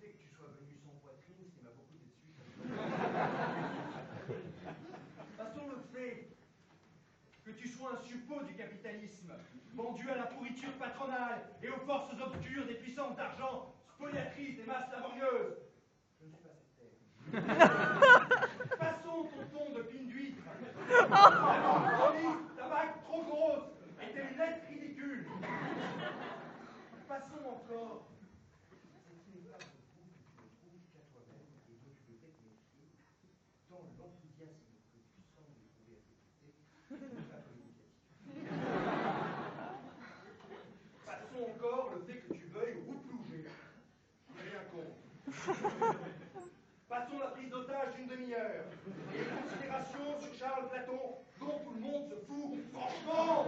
fait que tu sois venu sans poitrine, ce qui m'a beaucoup déçu. Passons le fait que tu sois un suppôt du capitalisme, vendu à la pourriture patronale et aux forces obscures des puissances d'argent, spoliatrices des masses laborieuses. Je ne suis pas cette. Passons ton ton de pine d'huître. l'enthousiasme que tu trouver à tes côtés. Passons encore le fait que tu veuilles rouplouger. Rien contre. Passons la prise d'otage d'une demi-heure. Et les considérations sur Charles Platon, dont tout le monde se fout, franchement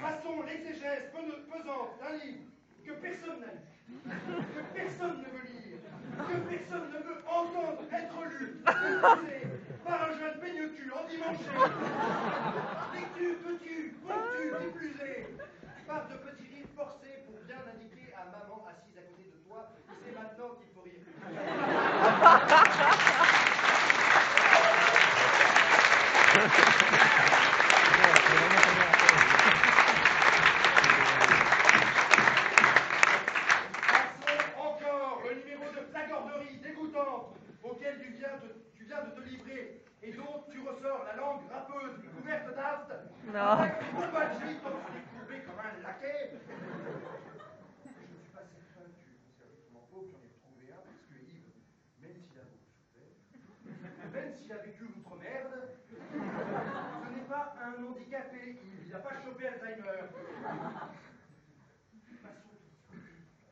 Passons l'exégèse pe- pesante d'un livre que personne n'a lu, que personne ne veut lire, que personne ne veut entendre être lu, par un jeune peigne-cul endimanché. Lecture que tu, comptes-tu, diffusé par de petits rires forcés pour bien indiquer à maman assise à côté de toi que c'est maintenant qu'il faut rire. auquel tu viens, de, tu viens de te livrer et dont tu ressors la langue râpeuse couverte d'afte. Non. Avec une bombagie comme tu t'es courbé comme un laquais. Je ne suis pas certain que tu aies ton manteau, que j'en ai retrouvé un, parce que Yves, même s'il a beaucoup souffert, même s'il a vécu l'outre-merde, ce n'est pas un handicapé, Yves. Il n'a pas chopé Alzheimer. Passons tout ça.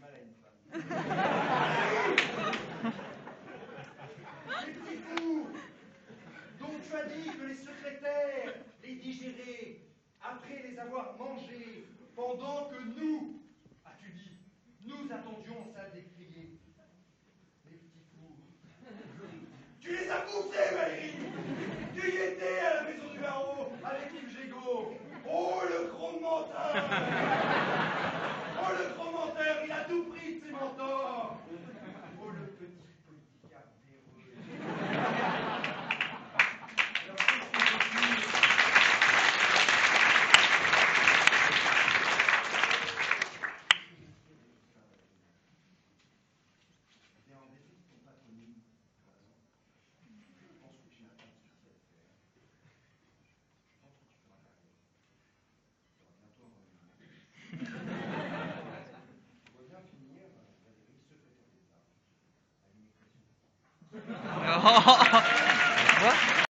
Mal à une femme. Les petits fours dont tu as dit que les secrétaires les digéraient après les avoir mangés, pendant que nous, as-tu dit, nous attendions en salle d'écrier. Les petits fours. Tu les as bouffés, Valérie Tu y étais à la maison du barreau avec Yves Gégaud. Oh, le gros menteur 哎呀哈